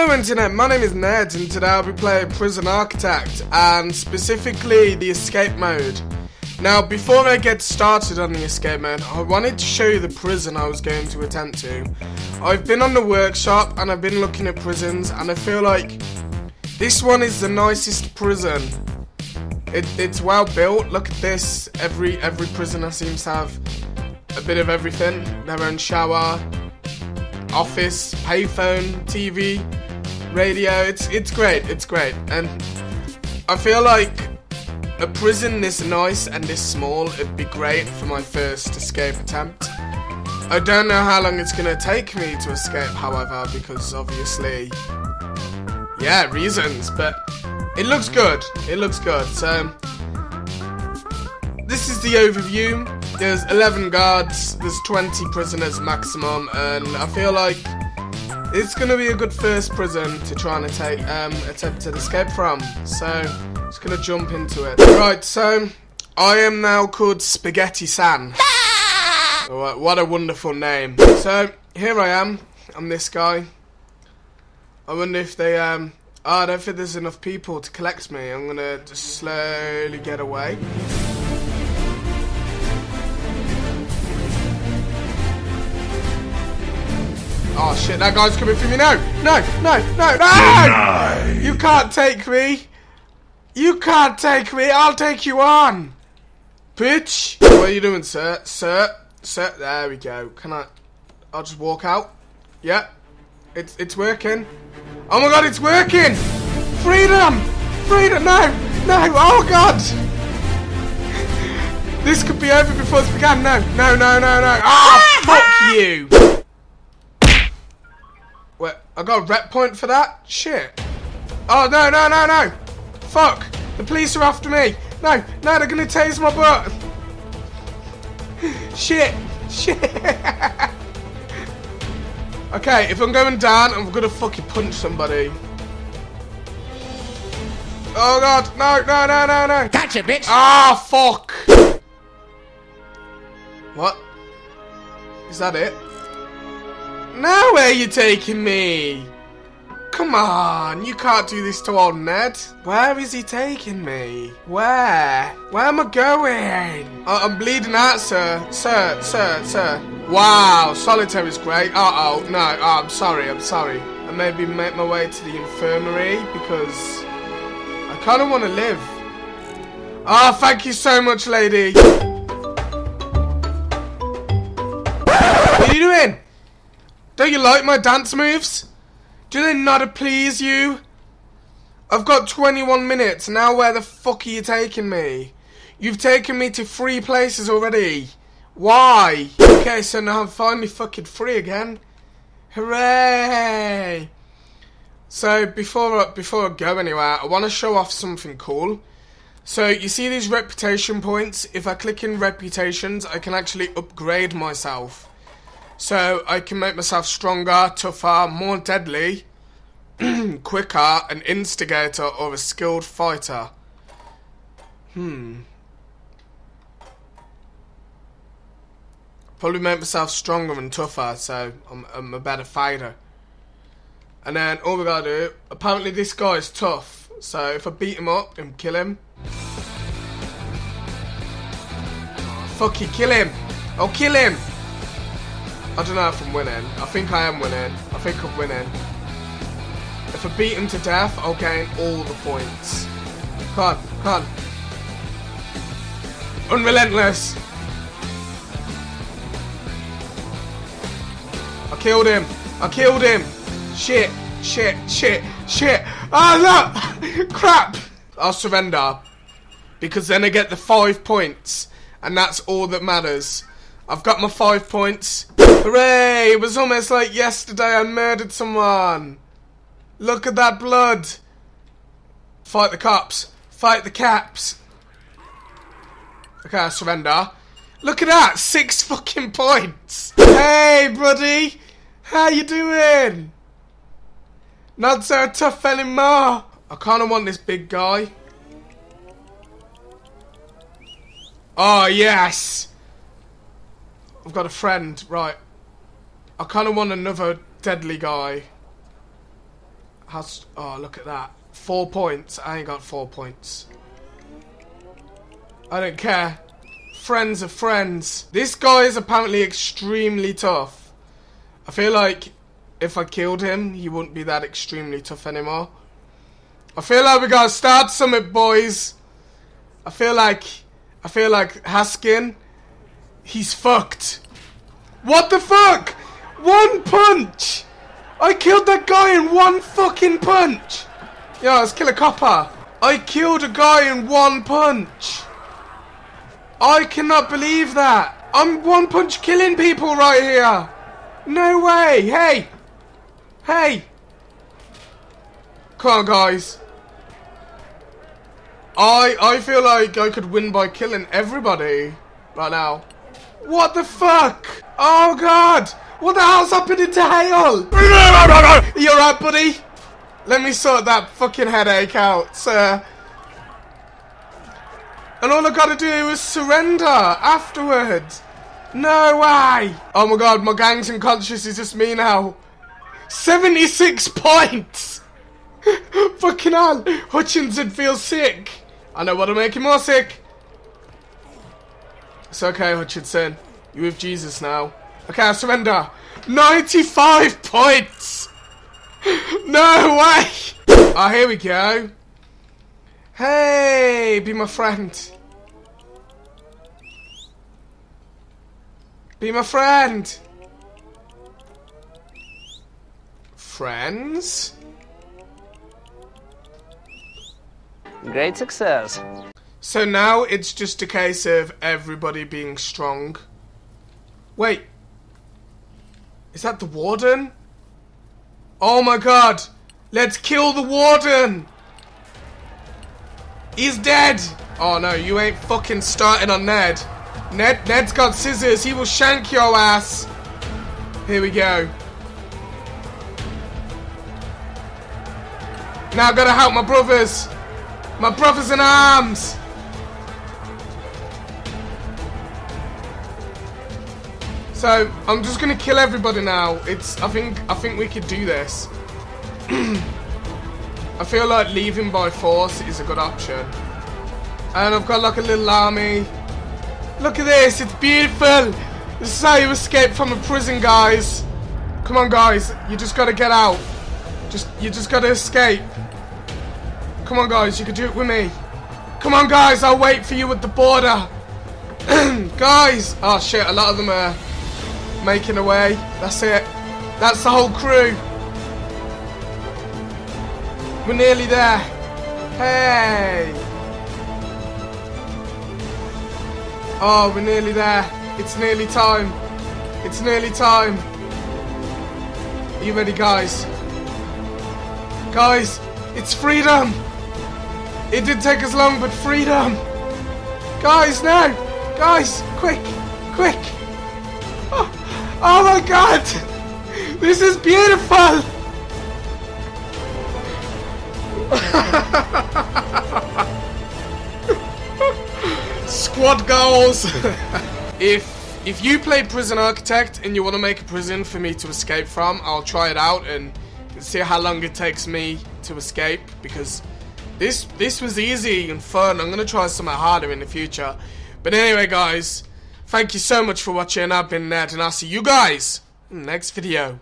Hello Internet, my name is Ned and today I'll be playing Prison Architect and specifically the escape mode. Now before I get started on the escape mode, I wanted to show you the prison I was going to attempt to. I've been on the workshop and I've been looking at prisons and I feel like this one is the nicest prison. It, it's well built, look at this, every, every prisoner seems to have a bit of everything, their own shower, office, payphone, TV, radio. It's it's great. It's great, and I feel like a prison this nice and this small It'd be great for my first escape attempt. I don't know how long it's gonna take me to escape, however, because obviously, yeah, reasons. But it looks good. It looks good. So this is the overview. There's 11 guards, there's 20 prisoners maximum, and I feel like it's gonna be a good first prison to try and take, um, attempt to escape from. So, just gonna jump into it. Right, so I am now called Spaghetti San. what a wonderful name. So here I am. I'm this guy. I wonder if they um. Oh, I don't think there's enough people to collect me. I'm gonna just slowly get away. Oh shit, that guy's coming for me. No, no, no, no, no! You can't take me. You can't take me. I'll take you on. Bitch. What are you doing, sir? Sir? Sir? There we go. Can I... I'll just walk out. Yep. It's, it's working. Oh my god, it's working! Freedom! Freedom! No! No! Oh god! This could be over before this began. No, no, no, no, no. Ah, fuck you! I got a rep point for that? Shit. Oh, no, no, no, no. Fuck. The police are after me. No, no, they're gonna tase my butt. Shit. Shit. okay, if I'm going down, I'm gonna fucking punch somebody. Oh god, no, no, no, no, no. Catch Gotcha, bitch. Ah, fuck. What? Is that it? Now where are you taking me? Come on, you can't do this to old Ned. Where is he taking me? Where? Where am I going? Oh, I'm bleeding out, sir. Sir, sir, sir. Wow, solitaire is great. Uh-oh, no, oh, I'm sorry, I'm sorry. I maybe make my way to the infirmary because I kind of want to live. Oh, thank you so much, lady. Don't you like my dance moves? Do they not please you? I've got 21 minutes, now where the fuck are you taking me? You've taken me to three places already. Why? Okay, so now I'm finally fucking free again. Hooray! So before before I go anywhere, I want to show off something cool. So you see these reputation points? If I click in reputations, I can actually upgrade myself. So I can make myself stronger, tougher, more deadly, quicker, an instigator, or a skilled fighter. Hmm. Probably make myself stronger and tougher, so I'm, I'm a better fighter. And then all we gotta do, apparently this guy is tough, so if I beat him up and kill him. Fuck you, kill him! I'll kill him! I don't know if I'm winning. I think I am winning. I think I'm winning. If I beat him to death, I'll gain all the points. Come on, come on. Unrelentless! I killed him! I killed him! Shit, shit, shit, shit! Ah, oh, no! Crap! I'll surrender. Because then I get the five points. And that's all that matters. I've got my five points. Hooray! It was almost like yesterday I murdered someone. Look at that blood. Fight the cops. Fight the caps. Okay, I surrender. Look at that! Six fucking points! Hey, buddy! How you doing? Not so tough anymore. I kinda want this big guy. Oh, yes! I've got a friend, right. I kind of want another deadly guy. How's, oh, look at that. Four points. I ain't got four points. I don't care. Friends are friends. This guy is apparently extremely tough. I feel like if I killed him, he wouldn't be that extremely tough anymore. I feel like we gotta start something, boys. I feel like, I feel like Haskin, he's fucked. What the fuck? One punch! I killed that guy in one fucking punch! Yeah, let's kill a copper. I killed a guy in one punch. I cannot believe that. I'm one punch killing people right here. No way. Hey. Hey. Come on, guys. I I feel like I could win by killing everybody right now. What the fuck? Oh god! What the hell's happening to Hale? You alright, buddy? Let me sort that fucking headache out, sir. And all I gotta do is surrender afterwards. No way! Oh my god, my gang's unconscious, is just me now. 76 points! Fucking hell! Hutchinson feels sick. I know what'll make him more sick. It's okay, Hutchinson. You with Jesus now. Okay, I surrender. 95 points! No way! Oh, here we go. Hey, be my friend. Be my friend. Friends? Great success. So now it's just a case of everybody being strong. Wait. Is that the warden? Oh my god. Let's kill the warden. He's dead. Oh no, you ain't fucking starting on Ned. Ned, Ned's got scissors. He will shank your ass. Here we go. Now I gotta help my brothers. My brothers in arms. So I'm just gonna kill everybody now. It's I think I think we could do this. I feel like leaving by force is a good option. And I've got like a little army. Look at this, it's beautiful. This is how you escape from a prison, guys. Come on, guys, you just gotta get out. Just you just gotta escape. Come on, guys, you can do it with me. Come on, guys, I'll wait for you at the border. guys, oh shit, a lot of them are making away. That's it. That's the whole crew. We're nearly there. Hey. Oh, we're nearly there. It's nearly time. It's nearly time. Are you ready, guys? Guys, it's freedom. It did take us long, but freedom. Guys, no. Guys, quick, quick. My god! This is beautiful! Squad goals! if if you play Prison Architect and you want to make a prison for me to escape from, I'll try it out and see how long it takes me to escape because this this was easy and fun. I'm gonna try something harder in the future. But anyway, guys. Thank you so much for watching. I've been Ned, and I'll see you guys in the next video.